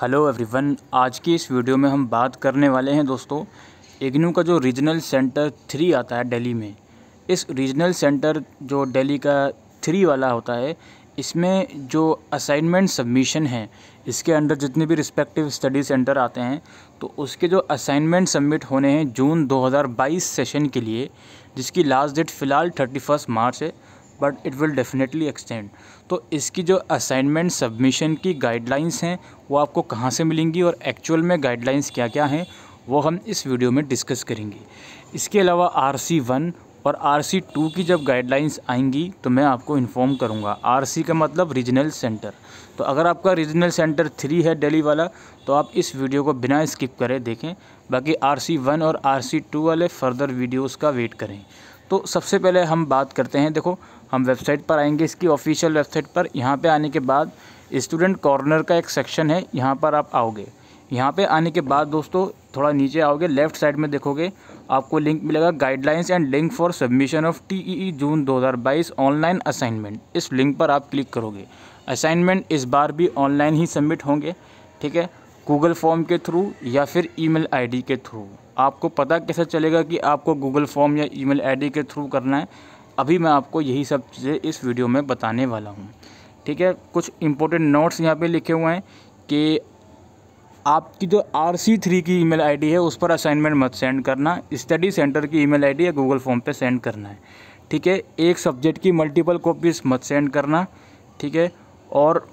Hello everyone, आज की इस वीडियो में हम बात करने वाले हैं दोस्तों, इग्नू का जो रीजनल सेंटर थ्री आता है दिल्ली में। इस रीजनल सेंटर जो दिल्ली का थ्री वाला होता है, इसमें जो असाइनमेंट सबमिशन है, इसके अंडर जितने भी रिस्पेक्टिव स्टडी सेंटर आते हैं तो उसके जो असाइनमेंट सबमिट होने हैं जून 2022 सेशन के लिए, जिसकी लास्ट डेट फ़िलहाल थर्टी मार्च है but it will definitely extend. तो इसकी जो असाइनमेंट, सबमिशन की गाइडलाइंस हैं, वो आपको कहाँ से मिलेंगी और एक्चुअल में गाइडलाइंस क्या क्या हैं, वो हम इस वीडियो में डिस्कस करेंगे। इसके अलावा आर सी वन और आर सी टू की जब गाइडलाइंस आएँगी तो मैं आपको इन्फॉर्म करूँगा। आर सी का मतलब रीजनल सेंटर तो अगर आपका रीजनल सेंटर थ्री है दिल्ली वाला तो आप इस वीडियो को बिना स्किप करें देखें। बाकी आर सी वन और आर सी टू वाले फर्दर वीडियोज़ का वेट करें। तो सबसे पहले हम बात करते हैं, देखो हम वेबसाइट पर आएँगे, इसकी ऑफिशियल वेबसाइट पर। यहाँ पे आने के बाद स्टूडेंट कॉर्नर का एक सेक्शन है, यहाँ पर आप आओगे। यहाँ पे आने के बाद दोस्तों, थोड़ा नीचे आओगे लेफ़्ट साइड में देखोगे, आपको लिंक मिलेगा guidelines and link for submission of TEE June 2022 online assignment इस लिंक पर आप क्लिक करोगे। असाइनमेंट इस बार भी ऑनलाइन ही सबमिट होंगे, ठीक है? गूगल फॉर्म के थ्रू या फिर ईमेल आईडी के थ्रू आपको पता कैसे चलेगा कि आपको गूगल फॉर्म या ईमेल आईडी के थ्रू करना है? अभी मैं आपको यही सब चीज़ें इस वीडियो में बताने वाला हूँ। ठीक है? कुछ इंपॉर्टेंट नोट्स यहाँ पे लिखे हुए हैं कि आपकी जो आर सी थ्री की ईमेल आईडी है, उस पर असाइनमेंट मत सेंड करना। स्टडी सेंटर की ईमेल आईडी या गूगल फॉर्म पे सेंड करना है। ठीक है? एक सब्जेक्ट की मल्टीपल कॉपीज़ मत सेंड करना। ठीक है? और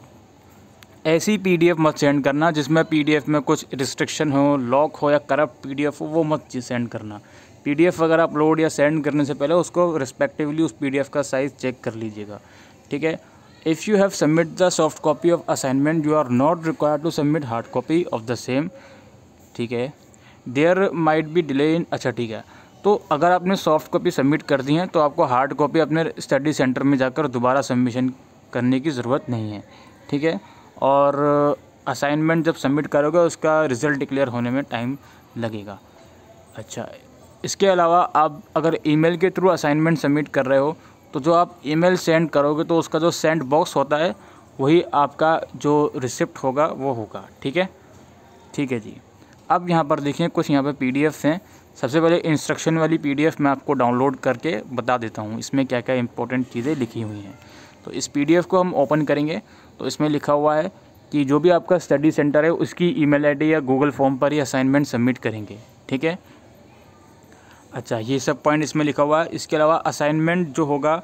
ऐसी पीडीएफ मत सेंड करना जिसमें पीडीएफ में कुछ रिस्ट्रिक्शन हो लॉक हो या करप्ट पीडीएफ हो, वो मत सेंड करना। पीडीएफ वगैरह अपलोड या सेंड करने से पहले उसको रिस्पेक्टिवली उस पीडीएफ का साइज़ चेक कर लीजिएगा, ठीक है? If you have submit the soft copy of assignment you are not required to submit hard copy of the same ठीक है? There might be delay in अच्छा ठीक है। तो अगर आपने सॉफ्ट कॉपी सबमिट कर दी है तो आपको हार्ड कॉपी अपने स्टडी सेंटर में जाकर दोबारा सबमिशन करने की ज़रूरत नहीं है, ठीक है? और असाइनमेंट जब सबमिट करोगे, उसका रिज़ल्ट डिक्लेयर होने में टाइम लगेगा। अच्छा इसके अलावा आप अगर ईमेल के थ्रू असाइनमेंट सबमिट कर रहे हो तो जो आप ईमेल सेंड करोगे तो उसका जो सेंड बॉक्स होता है, वही आपका जो रिसिप्ट होगा, वो होगा। ठीक है? ठीक है जी। अब यहाँ पर देखिए, कुछ यहाँ पर पी हैं। सबसे पहले इंस्ट्रक्शन वाली पीडीएफ मैं आपको डाउनलोड करके बता देता हूँ, इसमें क्या क्या इंपॉर्टेंट चीज़ें लिखी हुई हैं। तो इस पीडीएफ को हम ओपन करेंगे तो इसमें लिखा हुआ है कि जो भी आपका स्टडी सेंटर है, उसकी ईमेल आईडी या गूगल फॉर्म पर ही असाइनमेंट सबमिट करेंगे। ठीक है? अच्छा ये सब पॉइंट इसमें लिखा हुआ है। इसके अलावा असाइनमेंट जो होगा,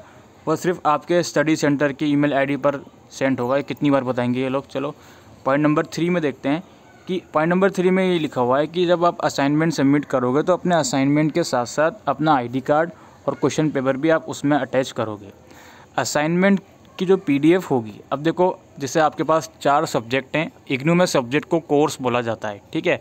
वह सिर्फ़ आपके स्टडी सेंटर की ईमेल आईडी पर सेंड होगा। कितनी बार बताएँगे ये लोग? चलो पॉइंट नंबर थ्री में देखते हैं कि पॉइंट नंबर थ्री में ये लिखा हुआ है कि जब आप असाइनमेंट सबमिट करोगे तो अपने असाइनमेंट के साथ साथ अपना आईडी कार्ड और क्वेश्चन पेपर भी आप उसमें अटैच करोगे। असाइनमेंट की जो पीडीएफ होगी, अब देखो, जैसे आपके पास चार सब्जेक्ट हैं इग्नू में सब्जेक्ट को कोर्स बोला जाता है, ठीक है?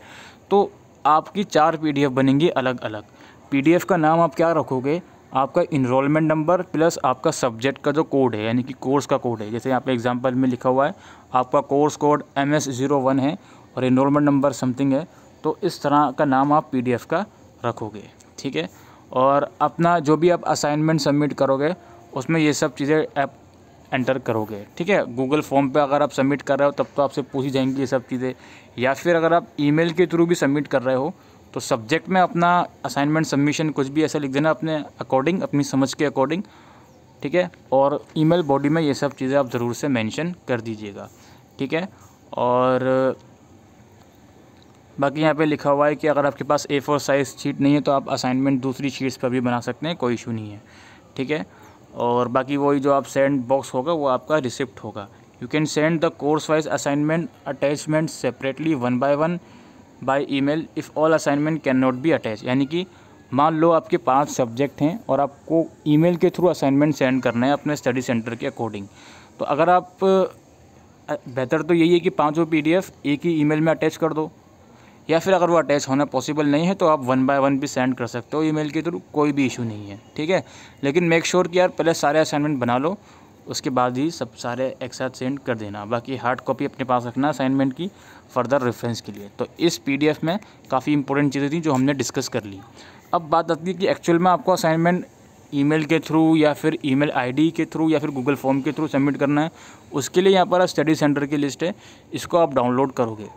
तो आपकी चार पीडीएफ बनेंगी अलग अलग पीडीएफ का नाम आप क्या रखोगे? आपका इनरोलमेंट नंबर प्लस आपका सब्जेक्ट का जो कोड है, यानी कि कोर्स का कोड है। जैसे यहाँ पे एग्जांपल में लिखा हुआ है, आपका course code M S zero one है और इनरोलमेंट नंबर समथिंग है तो इस तरह का नाम आप पीडीएफ का रखोगे, ठीक है? और अपना जो भी आप असाइनमेंट सबमिट करोगे, उसमें ये सब चीज़ें ऐप एंटर करोगे, ठीक है? गूगल फॉर्म पे अगर आप सबमिट कर रहे हो, तब तो आपसे पूछी जाएँगी ये सब चीज़ें। या फिर अगर आप ईमेल के थ्रू भी सबमिट कर रहे हो तो सब्जेक्ट में अपना असाइनमेंट सबमिशन कुछ भी ऐसा लिख देना अपने अकॉर्डिंग अपनी समझ के अकॉर्डिंग ठीक है? और ईमेल बॉडी में ये सब चीज़ें आप ज़रूर से मेंशन कर दीजिएगा, ठीक है? और बाकी यहाँ पे लिखा हुआ है कि अगर आपके पास ए फोर साइज़ शीट नहीं है तो आप असाइनमेंट दूसरी शीट्स पर भी बना सकते हैं, कोई इशू नहीं है, ठीक है? और बाकी वही जो आप सेंड बॉक्स होगा वो आपका रिसिप्ट होगा। You can send the course wise assignment attachment separately one by one by email if all assignment can not be attach यानी कि मान लो आपके पाँच सब्जेक्ट हैं और आपको ईमेल के थ्रू असाइनमेंट सेंड करना है अपने स्टडी सेंटर के अकॉर्डिंग तो अगर आप बेहतर तो यही है कि पाँचों पीडीएफ एक ही ईमेल में अटैच कर दो. या फिर अगर वो अटैच होना पॉसिबल नहीं है तो आप वन बाय वन भी सेंड कर सकते हो ईमेल के थ्रू कोई भी इशू नहीं है. ठीक है? लेकिन मेक श्योर कि यार पहले सारे असाइनमेंट बना लो उसके बाद ही सब सारे एक साथ सेंड कर देना। बाकी हार्ड कॉपी अपने पास रखना असाइनमेंट की फर्दर रेफरेंस के लिए। तो इस पीडीएफ में काफ़ी इंपॉर्टेंट चीज़ें थी जो हमने डिस्कस कर ली। अब बात आती है कि एक्चुअल में आपको असाइनमेंट ईमेल के थ्रू या फिर ईमेल आईडी के थ्रू या फिर गूगल फॉर्म के थ्रू सबमिट करना है। उसके लिए यहाँ पर स्टडी सेंटर की लिस्ट है। इसको आप डाउनलोड करोगे।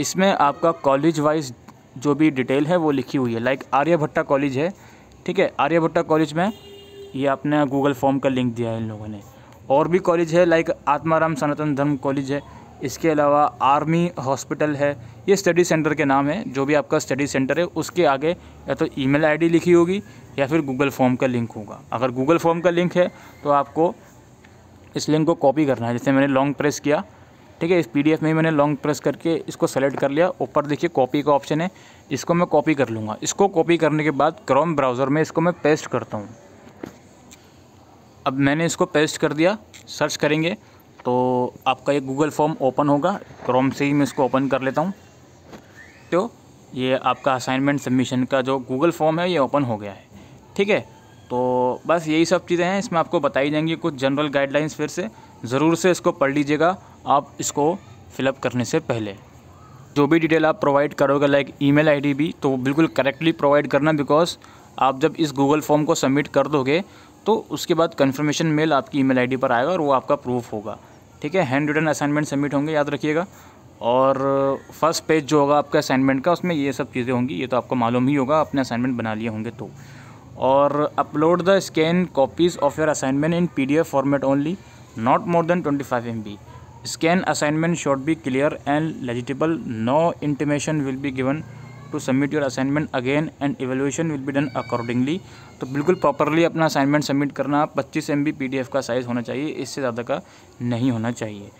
इसमें आपका कॉलेज वाइज जो भी डिटेल है वो लिखी हुई है। लाइक आर्यभट्टा कॉलेज है। ठीक है? आर्यभट्टा कॉलेज में ये आपने गूगल फॉर्म का लिंक दिया है इन लोगों ने। और भी कॉलेज है लाइक आत्माराम सनातन धर्म कॉलेज है। इसके अलावा आर्मी हॉस्पिटल है। ये स्टडी सेंटर के नाम है, जो भी आपका स्टडी सेंटर है, उसके आगे या तो ईमेल आईडी लिखी होगी या फिर गूगल फॉर्म का लिंक होगा। अगर गूगल फॉर्म का लिंक है तो आपको इस लिंक को कॉपी करना है। जैसे मैंने लॉन्ग प्रेस किया, ठीक है, इस पीडीएफ में ही मैंने लॉन्ग प्रेस करके इसको सेलेक्ट कर लिया। ऊपर देखिए कॉपी का ऑप्शन है। इसको मैं कॉपी कर लूँगा। इसको कॉपी करने के बाद क्रोम ब्राउज़र में इसको मैं पेस्ट करता हूँ। अब मैंने इसको पेस्ट कर दिया, सर्च करेंगे तो आपका ये गूगल फॉर्म ओपन होगा। क्रोम से ही मैं इसको ओपन कर लेता हूँ। तो ये आपका असाइनमेंट सबमिशन का जो गूगल फॉर्म है, ये ओपन हो गया है। ठीक है? तो बस यही सब चीज़ें हैं, इसमें आपको बताई जाएँगी कुछ जनरल गाइडलाइंस फिर से। ज़रूर से इसको पढ़ लीजिएगा, आप इसको फिलअप करने से पहले। जो भी डिटेल आप प्रोवाइड करोगे लाइक ईमेल आईडी भी तो बिल्कुल करेक्टली प्रोवाइड करना बिकॉज़ आप जब इस गूगल फॉर्म को सबमिट कर दोगे तो उसके बाद कन्फर्मेशन मेल आपकी ईमेल आईडी पर आएगा और वो आपका प्रूफ होगा। ठीक है? हैंड रिटन असाइनमेंट सबमिट होंगे, याद रखिएगा। और फ़र्स्ट पेज जो होगा आपका असाइनमेंट का, उसमें ये सब चीज़ें होंगी। ये तो आपको मालूम ही होगा अपने असाइनमेंट बना लिए होंगे तो। और upload the scan copies of your assignment in P D F format only not more than twenty five M B scan assignment should be clear and legible no intimation will be given to submit your assignment again and evaluation will be done accordingly तो बिल्कुल properly अपना assignment submit करना, पच्चीस M B का size होना चाहिए, इससे ज़्यादा का नहीं होना चाहिए।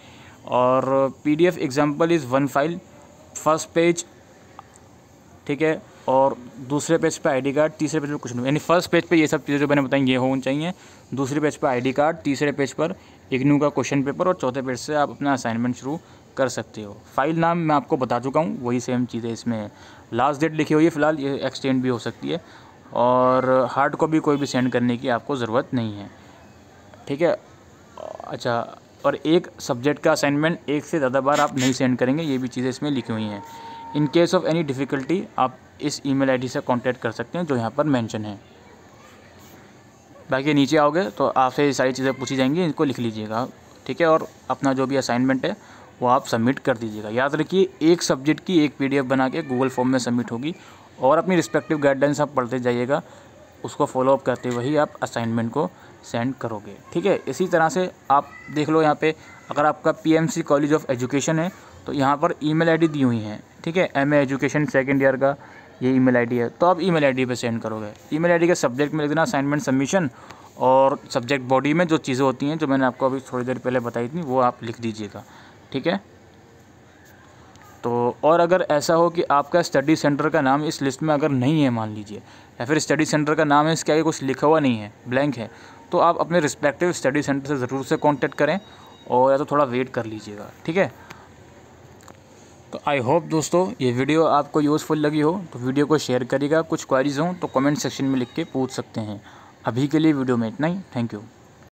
और P D F example is one file first page ठीक है, और दूसरे पेज पे आईडी कार्ड तीसरे पेज पे कुछ नहीं, यानी फ़र्स्ट पेज पे ये सब चीज़ें जो मैंने बताई, ये होनी चाहिए। दूसरे पेज पर आईडी कार्ड तीसरे पेज पर इग्नू का क्वेश्चन पेपर और चौथे पेज से आप अपना असाइनमेंट शुरू कर सकते हो। फ़ाइल नाम मैं आपको बता चुका हूँ, वही सेम चीज़ें इसमें लास्ट डेट लिखी हुई है, फ़िलहाल ये एक्सटेंड भी हो सकती है। और हार्ड कॉपी कोई भी सेंड करने की आपको ज़रूरत नहीं है। ठीक है? अच्छा और एक सब्जेक्ट का असाइनमेंट एक से ज़्यादा बार आप नहीं सेंड करेंगे, ये भी चीज़ें इसमें लिखी हुई हैं। In case of any difficulty आप इस ईमेल आईडी से कांटेक्ट कर सकते हैं, जो यहाँ पर मेंशन है। बाकी नीचे आओगे तो आपसे सारी चीज़ें पूछी जाएँगी, इनको लिख लीजिएगा। ठीक है? और अपना जो भी असाइनमेंट है वो आप सबमिट कर दीजिएगा। याद रखिए, एक सब्जेक्ट की एक पीडीएफ बना के गूगल फॉर्म में सबमिट होगी और अपनी रिस्पेक्टिव गाइडलाइंस आप पढ़ते जाइएगा। उसको फॉलोअप करते हुए ही आप असाइनमेंट को सेंड करोगे। ठीक है? इसी तरह से आप देख लो यहाँ पे, अगर आपका पीएमसी कॉलेज ऑफ़ एजुकेशन है तो यहाँ पर ईमेल आईडी दी हुई हैं। ठीक है? एमए एजुकेशन सेकेंड ईयर का ये ईमेल आईडी है। तो आप ईमेल आईडी पे सेंड करोगे। ईमेल आईडी के सब्जेक्ट में लिख देना असाइनमेंट सबमिशन और सब्जेक्ट बॉडी में जो चीज़ें होती हैं, जो मैंने आपको अभी थोड़ी देर पहले बताई थी, वो आप लिख दीजिएगा। ठीक है? तो और अगर ऐसा हो कि आपका स्टडी सेंटर का नाम इस लिस्ट में अगर नहीं है, मान लीजिए, या फिर स्टडी सेंटर का नाम है, इसके आगे कुछ लिखा हुआ नहीं है ब्लैंक है तो आप अपने रिस्पेक्टिव स्टडी सेंटर से ज़रूर से कांटेक्ट करें और या तो थोड़ा वेट कर लीजिएगा, ठीक है? तो आई होप दोस्तों ये वीडियो आपको यूज़फुल लगी हो तो वीडियो को शेयर करिएगा, कुछ क्वारीज हों तो कमेंट सेक्शन में लिख के पूछ सकते हैं। अभी के लिए वीडियो में इतना ही थैंक यू